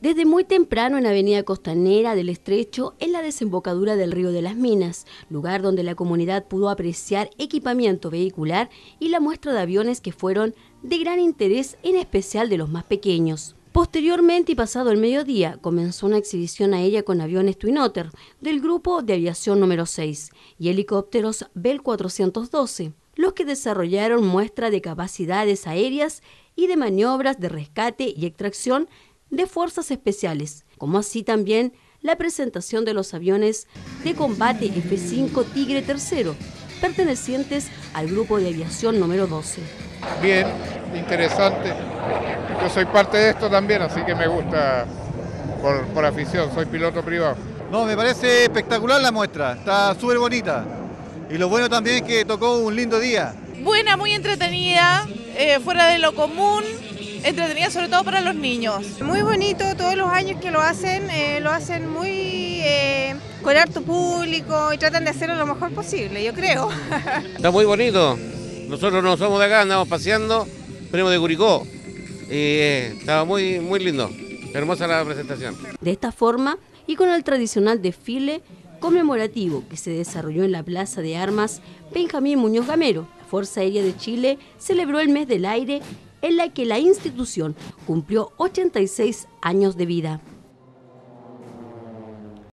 Desde muy temprano en Avenida Costanera del Estrecho, en la desembocadura del Río de las Minas, lugar donde la comunidad pudo apreciar equipamiento vehicular y la muestra de aviones que fueron de gran interés, en especial de los más pequeños. Posteriormente y pasado el mediodía, comenzó una exhibición aérea con aviones Twin Otter del Grupo de Aviación número 6 y helicópteros Bell 412, los que desarrollaron muestra de capacidades aéreas y de maniobras de rescate y extracción de Fuerzas Especiales, como así también la presentación de los aviones de combate F-5 Tigre III, pertenecientes al Grupo de Aviación número 12. Bien, interesante. Yo soy parte de esto también, así que me gusta por, por afición, soy piloto privado. No, me parece espectacular la muestra, está súper bonita. Y lo bueno también es que tocó un lindo día. Buena, muy entretenida, eh, fuera de lo común, entretenida sobre todo para los niños. Muy bonito, todos los años que lo hacen, eh, lo hacen muy eh, con harto público y tratan de hacerlo lo mejor posible, yo creo. Está muy bonito. Nosotros no somos de acá, andamos paseando, venimos de Curicó. Y eh, estaba muy, muy lindo. Hermosa la presentación. De esta forma, y con el tradicional desfile conmemorativo que se desarrolló en la Plaza de Armas Benjamín Muñoz Gamero, la Fuerza Aérea de Chile celebró el mes del aire en la que la institución cumplió 86 años de vida.